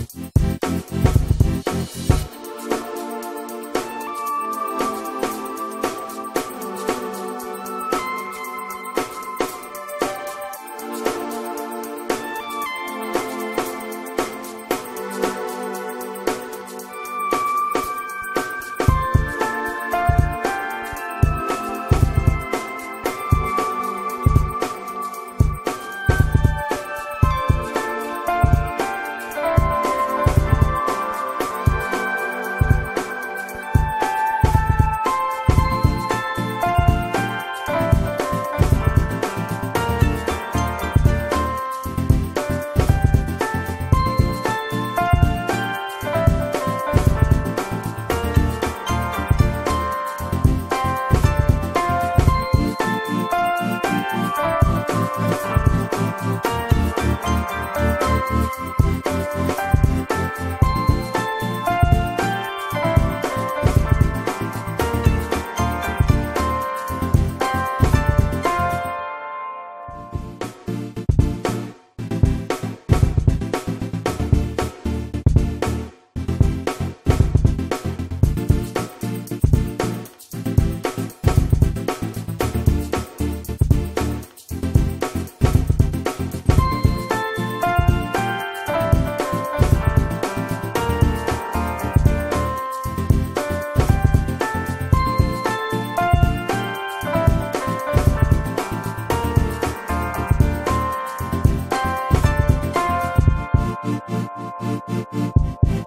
Thank you.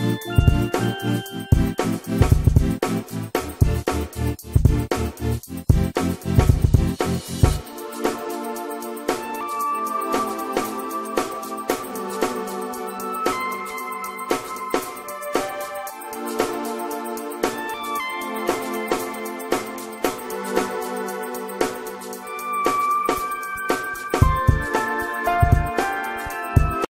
Thank you.